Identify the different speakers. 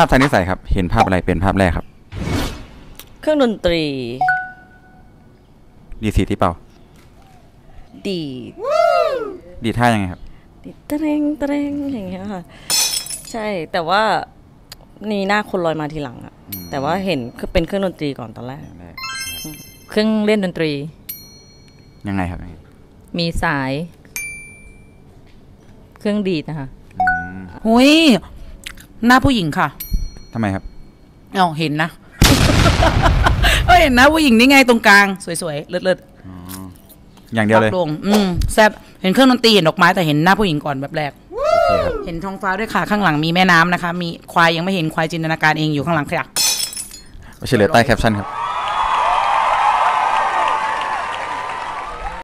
Speaker 1: าพทางนิสัยครับ เห็นภาพอะไรเป็นภาพแรกครับ
Speaker 2: เครื่องดนตรี
Speaker 1: ดีสีที่เป่า
Speaker 2: ดีด
Speaker 1: ดีท่ายังไงครับ
Speaker 2: ดีดเตรงเตรงอย่างเงี้ยค่ะ ใช่แต่ว่านี่หน้าคนลอยมาทีหลังอะแต่ว่าเห็นคือเป็นเครื่องดนตรีก่อนตอนแรก
Speaker 3: เครื่องเล่นดนตรี
Speaker 1: ยังไงครับ
Speaker 3: มีสาย เครื่องดีดนะคะ
Speaker 4: หุยหน้าผู้หญิงค่ะ
Speaker 1: ทำไมครับ
Speaker 4: เอาเห็นนะเอ้ยเห็นนะผู้หญิงนี่ไงตรงกลาง สวยๆเลิศ
Speaker 1: อย่าง
Speaker 4: ๆ
Speaker 1: เดียวเลย
Speaker 4: ปักลงอืมแซบเห็นเครื่องดนตรีเห็นดอกไม้แต่เห็นหน้าผู้หญิงก่อนแบบแรก
Speaker 1: โอเคครับ
Speaker 4: เห็นท้องฟ้าด้วยค่ะข้างหลังมีแม่น้ำนะคะ มีควายยังไม่เห็นควายจินตนาการเองอยู่ข้างหลังค่ะ
Speaker 1: เฉลยใต้แคปชั่นครับ